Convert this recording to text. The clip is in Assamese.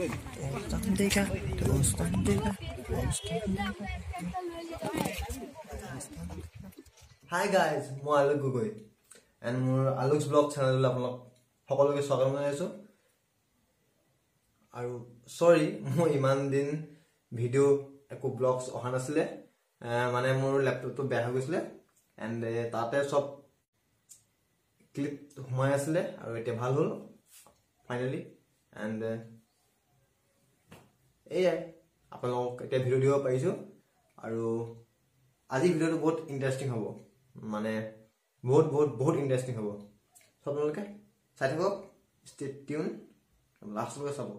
Dostandega, dostandega, হাই গাইজ মই আলোক গগৈ। এণ্ড মোৰ আলোকছ ব্লগ চেনেললৈ আপোনালোক সকলোকে স্বাগতম জনাইছোঁ। আৰু চৰি মোৰ ইমান দিন ভিডিঅ' একো ব্লগছ অহা নাছিলে। এহ, মানে মোৰ লেপটপটো বেয়া হৈ গৈছিলে। এণ্ড তাতে চব ক্লিপ সোমাই আছিলে আৰু এতিয়া ভাল হ'ল ফাইনেলি এণ্ড এয়াই আপোনালোকক এতিয়া ভিডিঅ' দিব পাৰিছোঁ। আৰু আজি ভিডিঅ'টো বহুত ইণ্টাৰেষ্টিং হ'ব। মানে বহুত বহুত বহুত ইণ্টাৰেষ্টিং হ'ব। চ' আপোনালোকে চাই থাকক ষ্টেট টিউন লাষ্টলৈকে চাব।